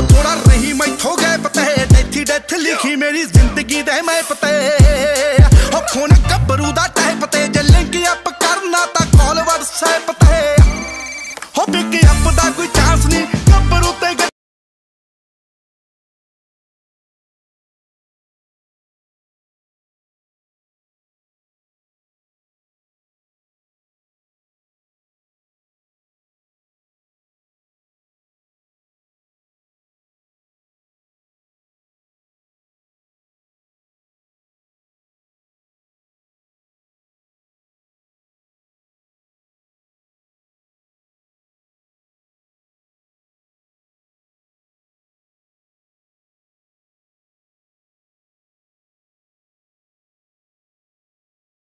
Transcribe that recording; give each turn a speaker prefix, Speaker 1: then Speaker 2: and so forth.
Speaker 1: ਹੋ ਥੋੜਾ ਰਹੀ ਮੈਥੋਂ ਗਏ ਪਤੇ ਡੈਥੀ ਡੈਥ ਲਿਖੀ ਮੇਰੀ ਜ਼ਿੰਦਗੀ ਦੇ ਮੈਂ ਪਤੇ ਉਹ ਖੋਨ ਗੱਭਰੂ ਦਾ ਟਾਈਪ ਤੇ ਜੇ ਲਿੰਕ ਅਪ ਕਰਨਾ ਤਾਂ ਕਾਲ WhatsApp ਤੇ। ਹੋ ਪਿਕ ਅਪ ਦਾ